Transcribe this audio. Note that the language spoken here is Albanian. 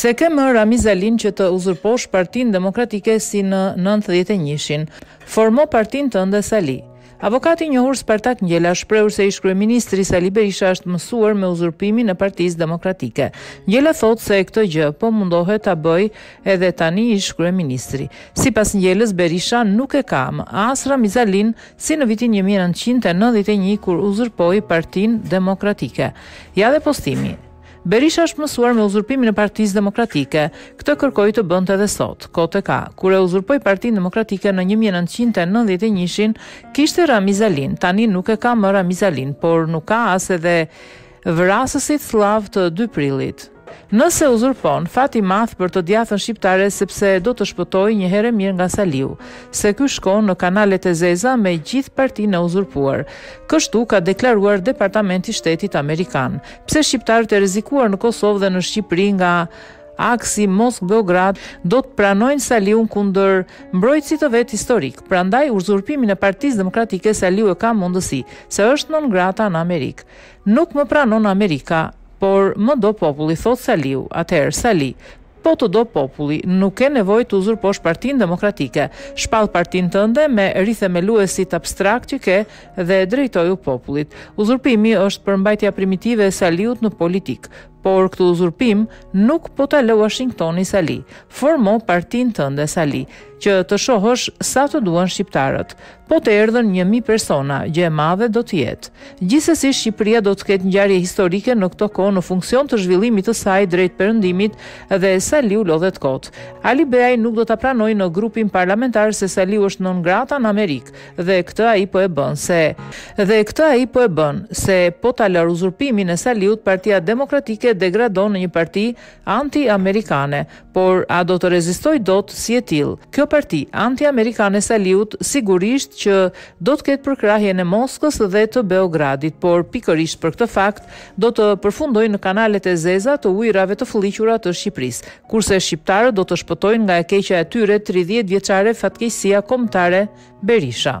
S'e ke më Ramiz Alin që të uzurposh Partinë Demokratike si në nëntëdhjetë e njëshin. Formo partinë tënde Sali. Avokati i njohur Spartak Ngjela shprehur se ish-kryeministri Sali Berisha është mësuar me uzurpimin e Partisë Demokratike. Ngjela thotë se këtë gjë po mundohet ta bëjë edhe tani ish-kryeministri. Sipas Ngjelës, Berisha nuk e ka më as Ramiz Alin si në vitin një mijë e nëntëqind e nëntëdhjetë e një kur uzurpoi Partinë Demokratike. Ja dhe postimi. Berisha është mësuar me uzurpimin e Partisë Demokratike. Këtë kërkoi të bënte edhe sot. Kot e ka. Kur e uzurpoi Partinë Demokratike në një mijë e nëntëqind e nëntëdhjetë e njëshin, kishte Ramiz Alinë. Tani nuk e ka më Ramiz Alinë, por nuk ka as edhe vrasësit sllavë të dy prillit. Nëse uzurpon, fat i madh për të djathën shqiptare sepse do të shpëtojë një herë e mirë nga Saliu, se ky shkon në kanalet e zeza me gjithë partinë e uzurpuar. Kështu ka deklaruar Departamenti i Shtetit amerikan. Pse shqiptarët e rrezikuar në Kosovë dhe në Shqipëri nga aksi Moskë-Beograd do të pranojnë Saliun kundër mbrojtësit të vet historik. Prandaj uzurpimin e Partisë Demokratike Saliu e ka mundësi, se është non grata në Amerikë. Nuk më pranon Amerika, por më do populli, thotë Saliu. Atëherë, Sali, Po të do populli, nuk ke nevojë të uzurposh Partinë Demokratike. Shpall partinë tënde me rithemeluesit abstrakt që ke dhe drejtoju popullit. Uzurpimi është përmbajtja primitive e Saliut në politikë. Por këtë uzurpim nuk po ta lë Uashingtoni Sali. Formo partinë tënde Sali, që të shohësh sa të duan shqiptarët. Po të erdhën një mijë persona, gjë e madhe do të jetë. Gjithsesi Shqipëria do të ketë ngjarje historike në këto kohë në funksion të zhvillimit të saj drejt perëndimit dhe Saliu lodhet kot. Alibeaj nuk do ta pranojë në grupin parlamentar se Saliu është non grata në Amerikë. Dhe këtë ai po e bën se Dhe këtë ai po e bën se po ta lërë uzurpimin e Saliut Partia Demokratike degradon në një parti anti-amerikane por a do të rezistojë dot si e tillë kjo parti anti-amerikane e Saliut sigurisht që do të ketë përkrahjen e Moskës dhe të Beogradit por pikërisht për këtë fakt do të përfundojë në kanalet e zeza të ujërave të fëlliqura të Shqipërisë Kurse shqiptarët do të shpëtojnë nga e keqja e tyre tridhjetë vjeçare fatkeqësia kombëtare Berisha.